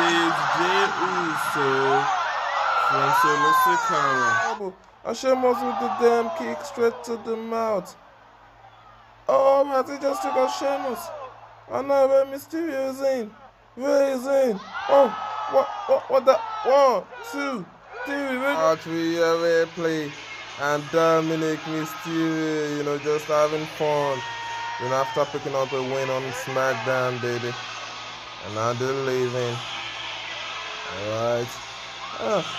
saves Jey Uso from Solo Sikoa. And Sheamus with the damn kick straight to the mouth. Oh, he just took out Sheamus. I know where Mysterio is in. Where is in? Oh, what, what, what the? One, two, three. Our three-year play. And Dominik Mysterio, you know, just having fun. You know, after picking up a win on SmackDown, baby. And now they're leaving. Alright. Ah.